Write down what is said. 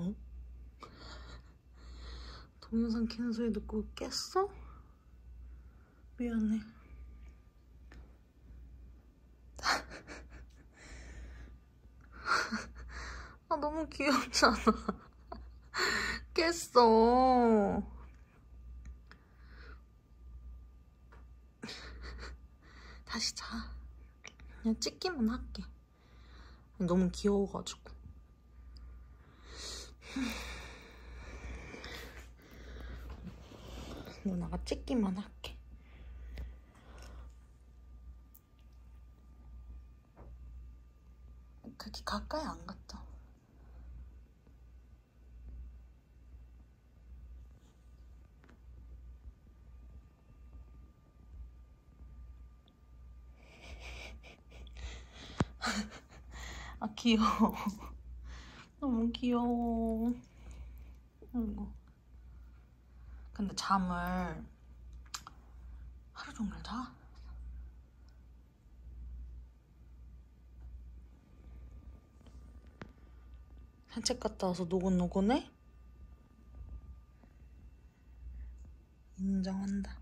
어? 동영상 키는 소리 듣고 깼어? 미안해. 아, 너무 귀엽잖아. 깼어. 다시 자. 그냥 찍기만 할게. 너무 귀여워가지고. 누나가 찍기만 할게. 그렇게 가까이 안 갔다. 아 귀여워. 너무 귀여워. 아이고. 근데 잠을 하루 종일 자? 산책 갔다 와서 노곤노곤해? 인정한다.